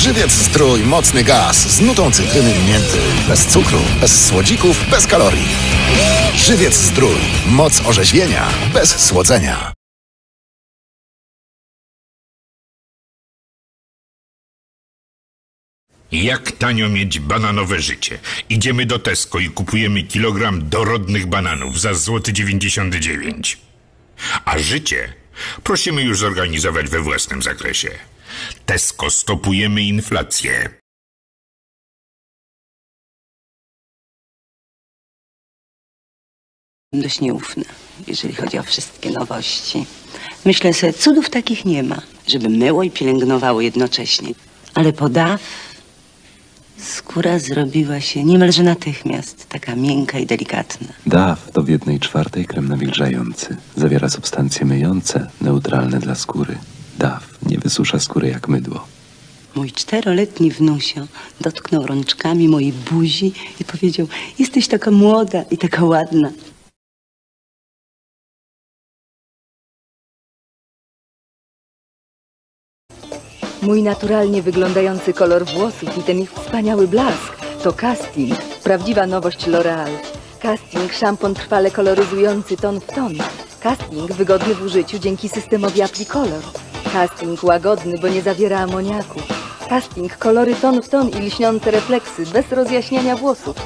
Żywiec Zdrój Mocny Gaz z nutą cytryny i mięty. Bez cukru, bez słodzików, bez kalorii. Żywiec Zdrój. Moc orzeźwienia bez słodzenia. Jak tanio mieć bananowe życie? Idziemy do Tesco i kupujemy kilogram dorodnych bananów za złoty 99. A życie prosimy już zorganizować we własnym zakresie. Tesco stopujemy inflację. dość nieufna, jeżeli chodzi o wszystkie nowości. Myślę sobie, cudów takich nie ma, żeby myło i pielęgnowało jednocześnie. Ale podaw skóra zrobiła się niemalże natychmiast taka miękka i delikatna. DAW to w jednej czwartej krem nawilżający. Zawiera substancje myjące, neutralne dla skóry. DAW nie wysusza skóry jak mydło. Mój czteroletni wnusio dotknął rączkami mojej buzi i powiedział, jesteś taka młoda i taka ładna. Mój naturalnie wyglądający kolor włosów i ten ich wspaniały blask to casting, prawdziwa nowość L'Oreal. Casting, szampon trwale koloryzujący ton w ton. Casting wygodny w użyciu dzięki systemowi Applicolor. Casting łagodny, bo nie zawiera amoniaku. Casting kolory ton w ton i lśniące refleksy bez rozjaśniania włosów.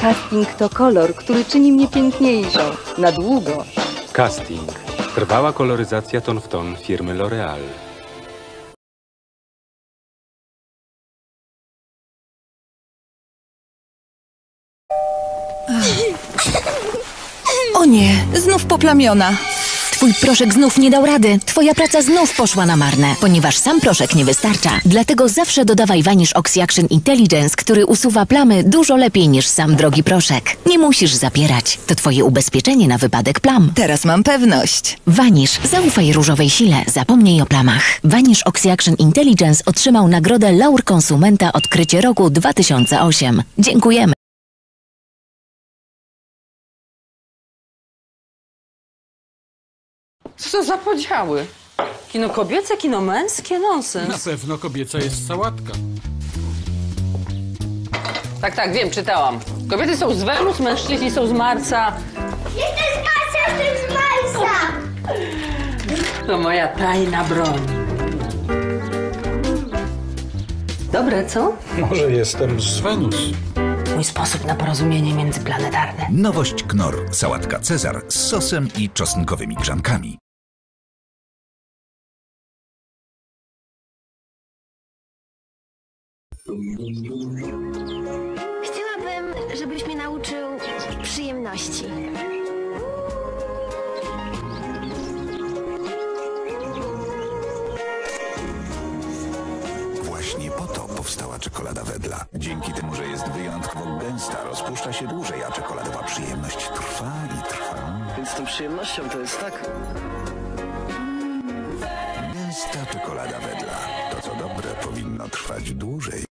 Casting to kolor, który czyni mnie piękniejszą. Na długo. Casting. Trwała koloryzacja ton w ton firmy L'Oreal. O nie, znów poplamiona. Twój proszek znów nie dał rady. Twoja praca znów poszła na marne, ponieważ sam proszek nie wystarcza. Dlatego zawsze dodawaj Vanish Oxyaction Intelligence, który usuwa plamy dużo lepiej niż sam drogi proszek. Nie musisz zapierać. To twoje ubezpieczenie na wypadek plam. Teraz mam pewność. Vanish, zaufaj różowej sile, zapomnij o plamach. Vanish Oxyaction Intelligence otrzymał nagrodę Laur Konsumenta Odkrycie Roku 2008. Dziękujemy. Co to za podziały? Kino kobiece, kino męskie? Nonsens. Na pewno kobieca jest sałatka. Tak, tak, wiem, czytałam. Kobiety są z Wenus, mężczyźni są z Marca. Jestem z Marsa, jestem z Marsa! To moja tajna broń. Dobre, co? Może jestem z Wenus. Mój sposób na porozumienie międzyplanetarne. Nowość Knor. Sałatka Cezar z sosem i czosnkowymi grzankami. Chciałabym, żebyś mnie nauczył przyjemności. Właśnie po to powstała czekolada Wedla. Dzięki temu, że jest wyjątkowo gęsta, rozpuszcza się dłużej, a czekoladowa przyjemność trwa i trwa. Więc z tą przyjemnością to jest tak. Gęsta czekolada Wedla. To co dobre powinno trwać dłużej.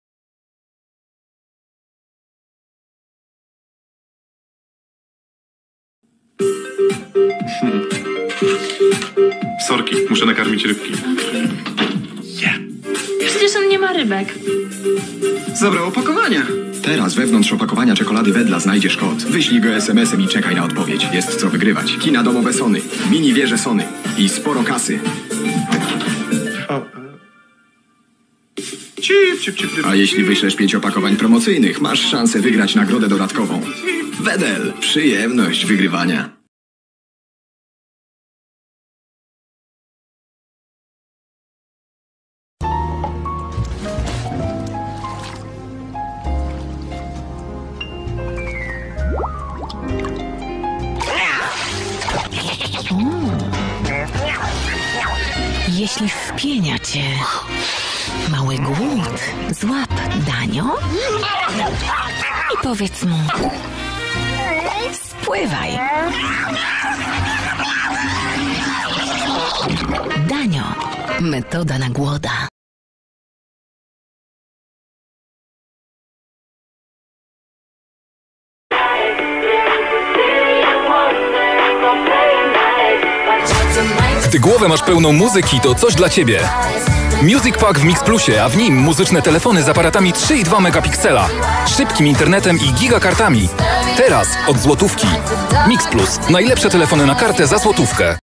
Sorki, muszę nakarmić rybki. Przecież on nie ma rybek. Zabrał opakowania. Teraz wewnątrz opakowania czekolady Wedla znajdziesz kod. Wyślij go SMS-em i czekaj na odpowiedź. Jest co wygrywać. Kina domowe Sony, mini wieże Sony i sporo kasy. Cip, cip, cip, A jeśli wyślesz pięć opakowań promocyjnych, masz szansę wygrać nagrodę dodatkową. Wedel, przyjemność wygrywania. Jeśli wpienia cię mały głód, złap Danio i powiedz mu spływaj. Danio, metoda na głoda. Gdy głowę masz pełną muzyki, to coś dla ciebie. Music Pack w Mix Plusie, a w nim muzyczne telefony z aparatami 3,2 megapiksela, szybkim internetem i gigakartami. Teraz od złotówki. Mix Plus. Najlepsze telefony na kartę za złotówkę.